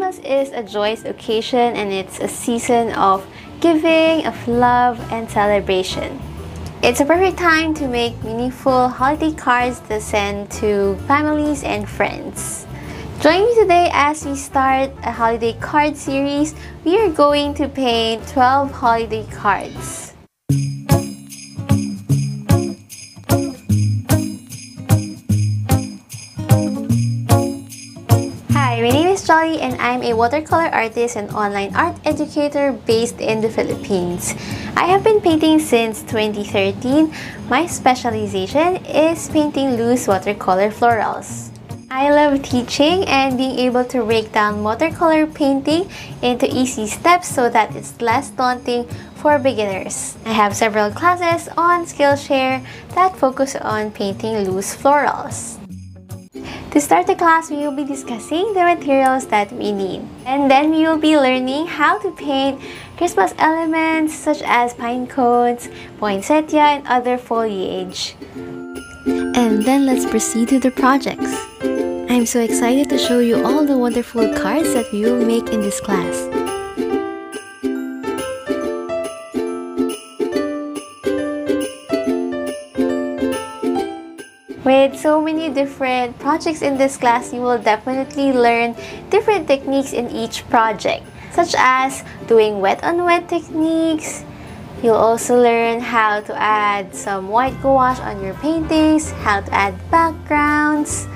is a joyous occasion and it's a season of giving, of love, and celebration. It's a perfect time to make meaningful holiday cards to send to families and friends. Join me today as we start a holiday card series. We are going to paint 12 holiday cards. Joly and I'm a watercolor artist and online art educator based in the Philippines. I have been painting since 2013. My specialization is painting loose watercolor florals. I love teaching and being able to break down watercolor painting into easy steps so that it's less daunting for beginners. I have several classes on Skillshare that focus on painting loose florals. To start the class, we will be discussing the materials that we need. And then we will be learning how to paint Christmas elements such as pine cones, poinsettia, and other foliage. And then let's proceed to the projects. I'm so excited to show you all the wonderful cards that we will make in this class. With so many different projects in this class, you will definitely learn different techniques in each project, such as doing wet on wet techniques. You'll also learn how to add some white gouache on your paintings, how to add backgrounds,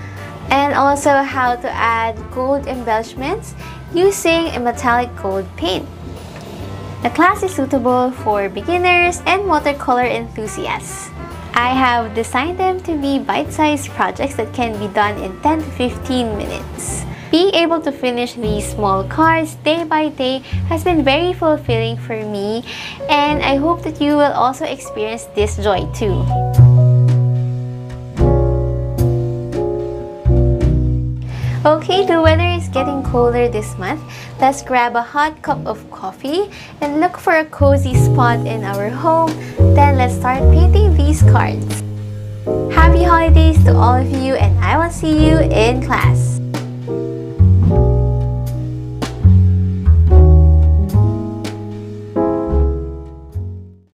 and also how to add gold embellishments using a metallic gold paint. The class is suitable for beginners and watercolor enthusiasts. I have designed them to be bite-sized projects that can be done in 10 to 15 minutes. Being able to finish these small cards day by day has been very fulfilling for me and I hope that you will also experience this joy too. Okay, the weather is getting colder this month. Let's grab a hot cup of coffee and look for a cozy spot in our home. Then let's start painting these cards. Happy holidays to all of you and I will see you in class.